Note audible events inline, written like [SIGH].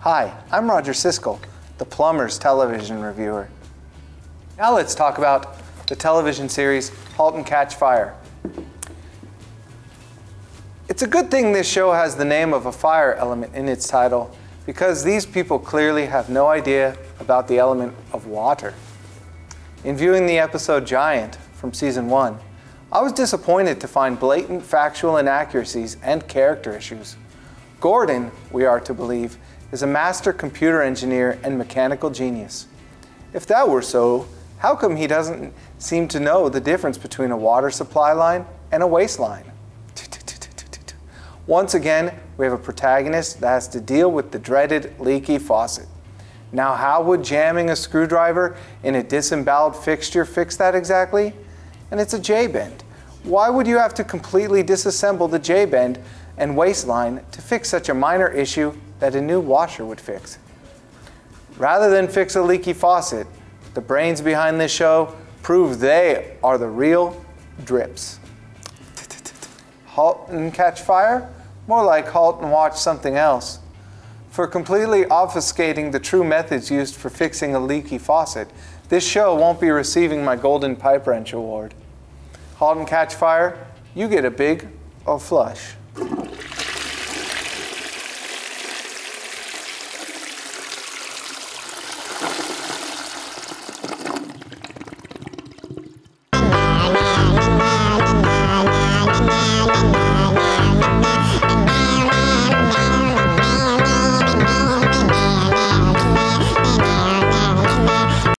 Hi, I'm Roger Siskel, the Plumbers television reviewer. Now let's talk about the television series Halt and Catch Fire. It's a good thing this show has the name of a fire element in its title because these people clearly have no idea about the element of water. In viewing the episode Giant from season 1, I was disappointed to find blatant factual inaccuracies and character issues. Gordon, we are to believe, is a master computer engineer and mechanical genius. If that were so, how come he doesn't seem to know the difference between a water supply line and a waste line? [LAUGHS] Once again, we have a protagonist that has to deal with the dreaded leaky faucet. Now, how would jamming a screwdriver in a disemboweled fixture fix that exactly? And it's a J-bend. Why would you have to completely disassemble the J-bend and waste line to fix such a minor issue that a new washer would fix? Rather than fix a leaky faucet, the brains behind this show prove they are the real drips. Halt and catch fire? More like halt and watch something else. For completely obfuscating the true methods used for fixing a leaky faucet, this show won't be receiving my Golden Pipe Wrench Award. Halt and catch fire, you get a big or flush.